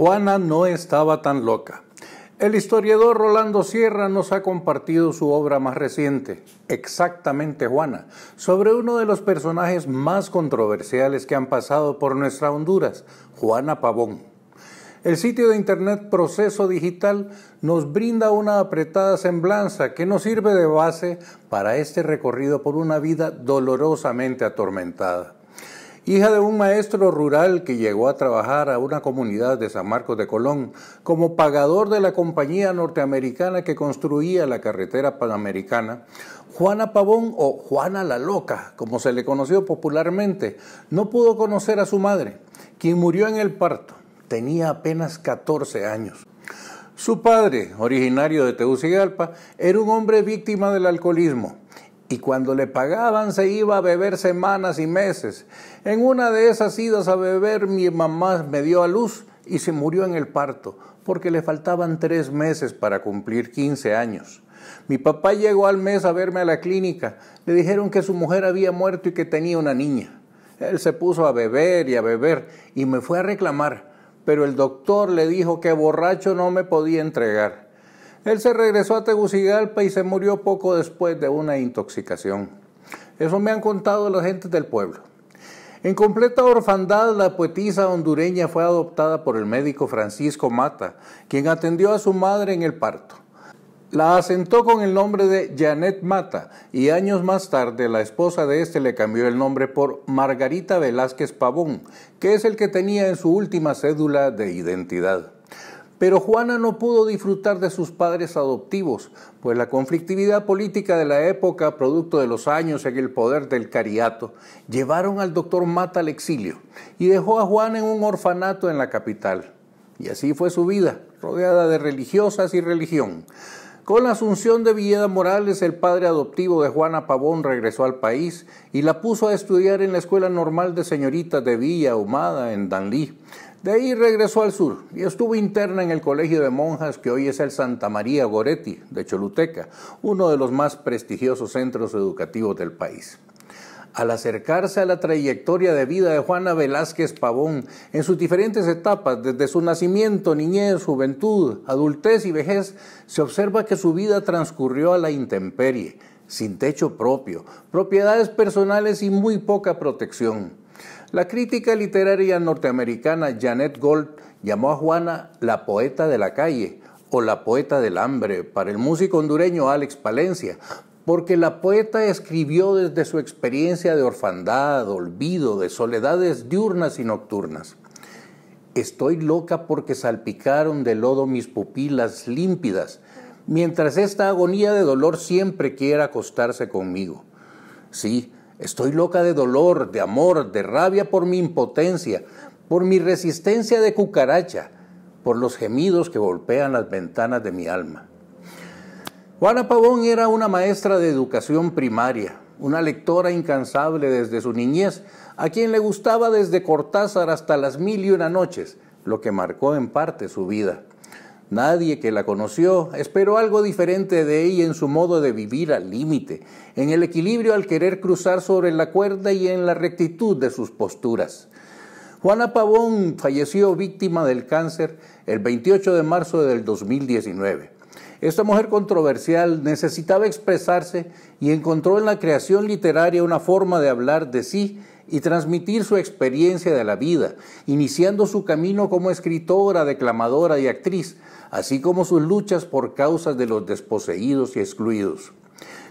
Juana no estaba tan loca. El historiador Rolando Sierra nos ha compartido su obra más reciente, Exactamente Juana, sobre uno de los personajes más controversiales que han pasado por nuestra Honduras, Juana Pavón. El sitio de internet Proceso Digital nos brinda una apretada semblanza que nos sirve de base para este recorrido por una vida dolorosamente atormentada hija de un maestro rural que llegó a trabajar a una comunidad de San Marcos de Colón como pagador de la compañía norteamericana que construía la carretera panamericana, Juana Pavón o Juana la Loca, como se le conoció popularmente, no pudo conocer a su madre, quien murió en el parto. Tenía apenas 14 años. Su padre, originario de Tegucigalpa, era un hombre víctima del alcoholismo y cuando le pagaban se iba a beber semanas y meses. En una de esas idas a beber mi mamá me dio a luz y se murió en el parto, porque le faltaban tres meses para cumplir 15 años. Mi papá llegó al mes a verme a la clínica. Le dijeron que su mujer había muerto y que tenía una niña. Él se puso a beber y a beber y me fue a reclamar, pero el doctor le dijo que borracho no me podía entregar. Él se regresó a Tegucigalpa y se murió poco después de una intoxicación. Eso me han contado las gentes del pueblo. En completa orfandad, la poetisa hondureña fue adoptada por el médico Francisco Mata, quien atendió a su madre en el parto. La asentó con el nombre de Janet Mata y años más tarde la esposa de este le cambió el nombre por Margarita Velázquez Pavón, que es el que tenía en su última cédula de identidad. Pero Juana no pudo disfrutar de sus padres adoptivos, pues la conflictividad política de la época, producto de los años en el poder del cariato, llevaron al doctor Mata al exilio y dejó a Juana en un orfanato en la capital. Y así fue su vida, rodeada de religiosas y religión. Con la asunción de Villeda Morales, el padre adoptivo de Juana Pavón regresó al país y la puso a estudiar en la Escuela Normal de Señoritas de Villa Humada en Danlí. De ahí regresó al sur y estuvo interna en el Colegio de Monjas que hoy es el Santa María Goretti de Choluteca, uno de los más prestigiosos centros educativos del país. Al acercarse a la trayectoria de vida de Juana Velázquez Pavón en sus diferentes etapas, desde su nacimiento, niñez, juventud, adultez y vejez, se observa que su vida transcurrió a la intemperie, sin techo propio, propiedades personales y muy poca protección. La crítica literaria norteamericana Janet Gold llamó a Juana la poeta de la calle o la poeta del hambre para el músico hondureño Alex Palencia, porque la poeta escribió desde su experiencia de orfandad, olvido, de soledades diurnas y nocturnas. Estoy loca porque salpicaron de lodo mis pupilas límpidas, mientras esta agonía de dolor siempre quiera acostarse conmigo. Sí, Estoy loca de dolor, de amor, de rabia por mi impotencia, por mi resistencia de cucaracha, por los gemidos que golpean las ventanas de mi alma. Juana Pavón era una maestra de educación primaria, una lectora incansable desde su niñez, a quien le gustaba desde Cortázar hasta las mil y una noches, lo que marcó en parte su vida. Nadie que la conoció esperó algo diferente de ella en su modo de vivir al límite, en el equilibrio al querer cruzar sobre la cuerda y en la rectitud de sus posturas. Juana Pavón falleció víctima del cáncer el 28 de marzo del 2019. Esta mujer controversial necesitaba expresarse y encontró en la creación literaria una forma de hablar de sí y transmitir su experiencia de la vida, iniciando su camino como escritora, declamadora y actriz, así como sus luchas por causas de los desposeídos y excluidos.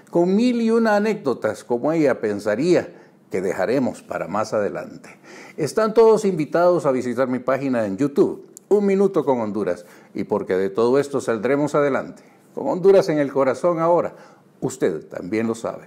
Con mil y una anécdotas, como ella pensaría, que dejaremos para más adelante. Están todos invitados a visitar mi página en YouTube, Un Minuto con Honduras, y porque de todo esto saldremos adelante. Con Honduras en el corazón ahora, usted también lo sabe.